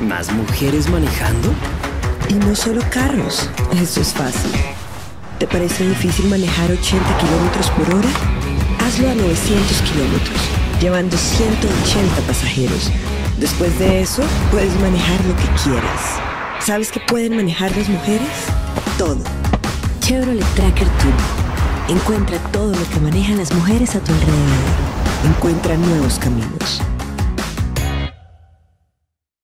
¿Más mujeres manejando? Y no solo carros, eso es fácil. ¿Te parece difícil manejar 80 kilómetros por hora? Hazlo a 900 kilómetros, llevando 180 pasajeros. Después de eso, puedes manejar lo que quieras. ¿Sabes qué pueden manejar las mujeres? Todo. Chevrolet Tracker Turbo. Encuentra todo lo que manejan las mujeres a tu alrededor. Encuentra nuevos caminos.